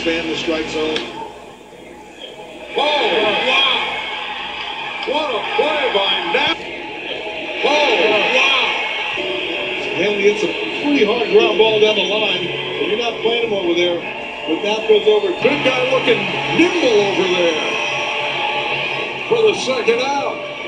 expand the strike zone. Oh, wow. What a play by Nap. Oh, wow. Hanley hits a pretty hard ground ball down the line, but you're not playing him over there. But Nap goes over. Good guy looking nimble over there for the second out.